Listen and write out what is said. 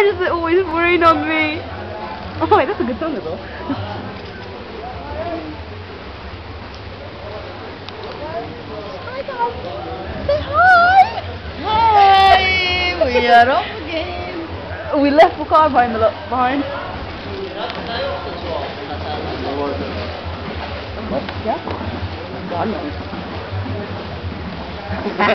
Why does it always rain on me? Oh wait, that's a good song as well. Hi guys. Say hi. Hi, we are off again. We left the car behind the lot. behind. What? Yeah.